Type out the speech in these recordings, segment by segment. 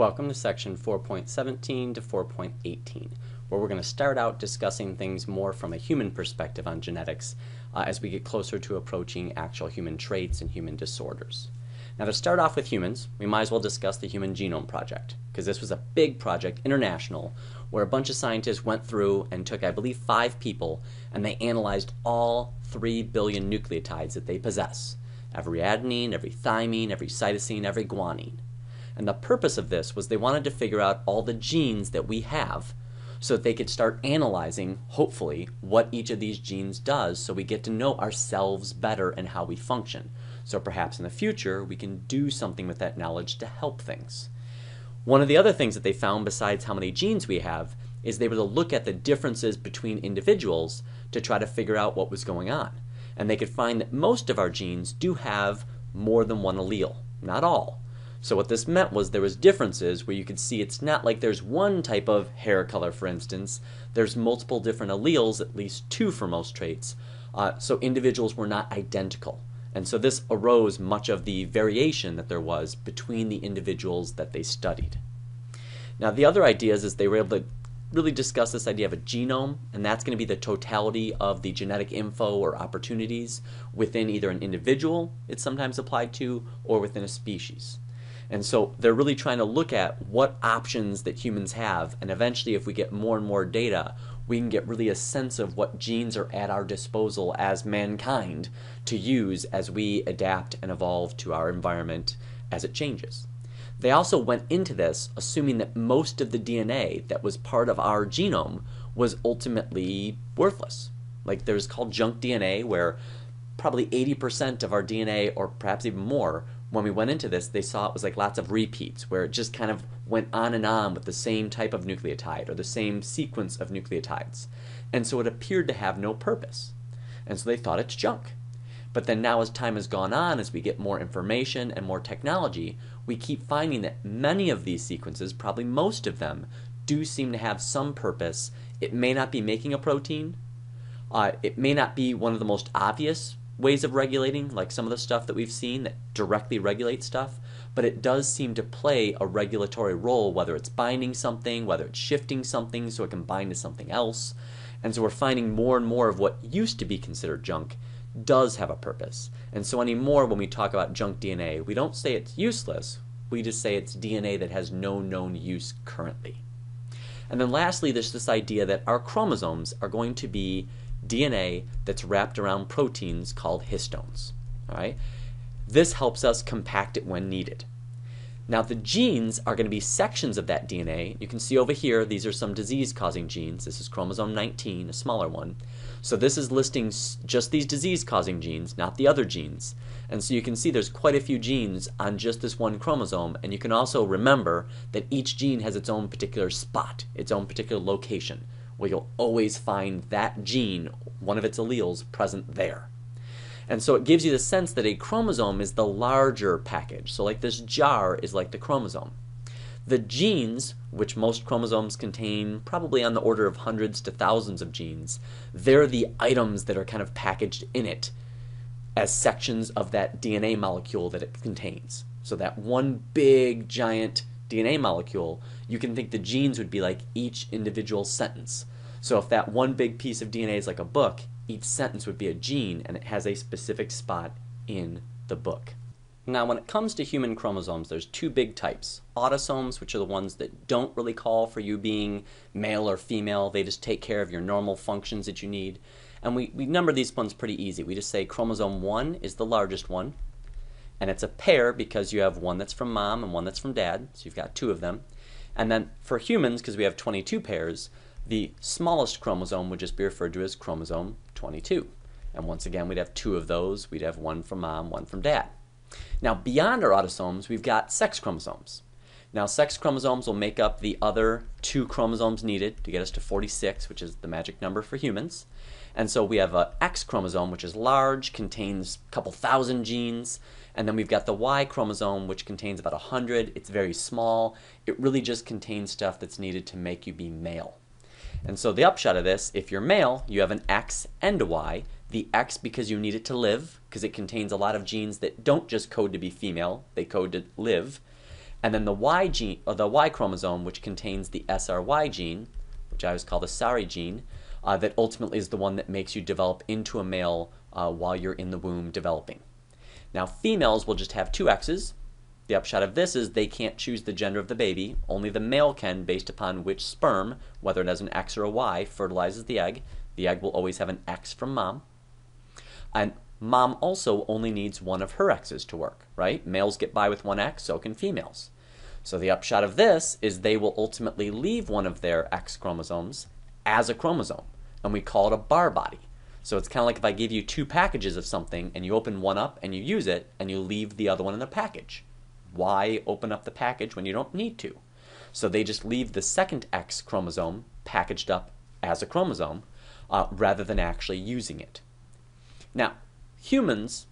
Welcome to section 4.17 to 4.18, where we're going to start out discussing things more from a human perspective on genetics uh, as we get closer to approaching actual human traits and human disorders. Now, to start off with humans, we might as well discuss the Human Genome Project, because this was a big project, international, where a bunch of scientists went through and took, I believe, five people, and they analyzed all 3 billion nucleotides that they possess every adenine, every thymine, every cytosine, every guanine. And the purpose of this was they wanted to figure out all the genes that we have so that they could start analyzing, hopefully, what each of these genes does so we get to know ourselves better and how we function. So perhaps in the future, we can do something with that knowledge to help things. One of the other things that they found, besides how many genes we have, is they were to look at the differences between individuals to try to figure out what was going on. And they could find that most of our genes do have more than one allele, not all. So what this meant was there was differences where you could see it's not like there's one type of hair color, for instance. There's multiple different alleles, at least two for most traits. Uh, so individuals were not identical. And so this arose much of the variation that there was between the individuals that they studied. Now the other ideas is they were able to really discuss this idea of a genome, and that's going to be the totality of the genetic info or opportunities within either an individual it's sometimes applied to or within a species. And so they're really trying to look at what options that humans have, and eventually, if we get more and more data, we can get really a sense of what genes are at our disposal as mankind to use as we adapt and evolve to our environment as it changes. They also went into this assuming that most of the DNA that was part of our genome was ultimately worthless. Like there's called junk DNA, where probably 80% of our DNA, or perhaps even more, when we went into this, they saw it was like lots of repeats, where it just kind of went on and on with the same type of nucleotide or the same sequence of nucleotides. And so it appeared to have no purpose. And so they thought it's junk. But then now, as time has gone on, as we get more information and more technology, we keep finding that many of these sequences, probably most of them, do seem to have some purpose. It may not be making a protein, uh, it may not be one of the most obvious ways of regulating, like some of the stuff that we've seen that directly regulate stuff, but it does seem to play a regulatory role, whether it's binding something, whether it's shifting something so it can bind to something else. And so we're finding more and more of what used to be considered junk does have a purpose. And so anymore, when we talk about junk DNA, we don't say it's useless, we just say it's DNA that has no known use currently. And then lastly, there's this idea that our chromosomes are going to be DNA that's wrapped around proteins called histones. All right? This helps us compact it when needed. Now, the genes are going to be sections of that DNA. You can see over here, these are some disease causing genes. This is chromosome 19, a smaller one. So, this is listing just these disease causing genes, not the other genes. And so, you can see there's quite a few genes on just this one chromosome. And you can also remember that each gene has its own particular spot, its own particular location where you'll always find that gene, one of its alleles, present there. And so it gives you the sense that a chromosome is the larger package. So, like this jar is like the chromosome. The genes, which most chromosomes contain probably on the order of hundreds to thousands of genes, they're the items that are kind of packaged in it as sections of that DNA molecule that it contains. So, that one big giant DNA molecule, you can think the genes would be like each individual sentence. So if that one big piece of DNA is like a book, each sentence would be a gene and it has a specific spot in the book. Now, when it comes to human chromosomes, there's two big types. Autosomes, which are the ones that don't really call for you being male or female, they just take care of your normal functions that you need. And we, we number these ones pretty easy. We just say chromosome 1 is the largest one, and it's a pair because you have one that's from mom and one that's from dad, so you've got two of them. And then for humans, because we have 22 pairs, the smallest chromosome would just be referred to as chromosome 22. And once again, we'd have two of those. We'd have one from mom, one from dad. Now, beyond our autosomes, we've got sex chromosomes. Now, sex chromosomes will make up the other two chromosomes needed to get us to 46, which is the magic number for humans. And so we have a X chromosome, which is large, contains a couple thousand genes. And then we've got the Y chromosome, which contains about 100. It's very small. It really just contains stuff that's needed to make you be male. And so the upshot of this, if you're male, you have an X and a Y. The X because you need it to live, because it contains a lot of genes that don't just code to be female, they code to live. And then the Y gene, or the Y chromosome, which contains the SRY gene, which I always call the SARI gene, uh, that ultimately is the one that makes you develop into a male uh, while you're in the womb developing. Now, females will just have two X's. The upshot of this is they can't choose the gender of the baby. Only the male can, based upon which sperm, whether it has an X or a Y, fertilizes the egg. The egg will always have an X from mom. And mom also only needs one of her X's to work, right? Males get by with one X, so can females. So the upshot of this is they will ultimately leave one of their X chromosomes as a chromosome, and we call it a Barr body. So it's kind of like if I give you two packages of something and you open one up and you use it and you leave the other one in the package. Why open up the package when you don't need to? So they just leave the second X chromosome packaged up as a chromosome uh, rather than actually using it. Now, humans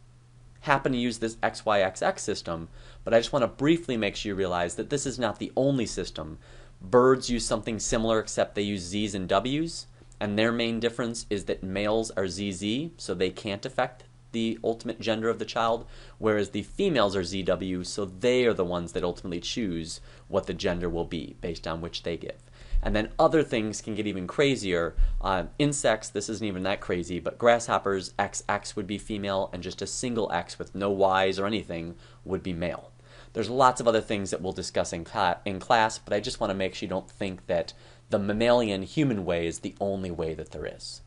happen to use this XYXX system, but I just want to briefly make sure you realize that this is not the only system. Birds use something similar except they use Z's and W's, and their main difference is that males are ZZ, so they can't affect the ultimate gender of the child, whereas the females are ZW, so they are the ones that ultimately choose what the gender will be based on which they give. And then other things can get even crazier. Uh, insects, this isn't even that crazy, but grasshoppers, XX would be female, and just a single X with no Ys or anything would be male. There's lots of other things that we'll discuss in, cl- in class, but I just want to make sure you don't think that the mammalian human way is the only way that there is.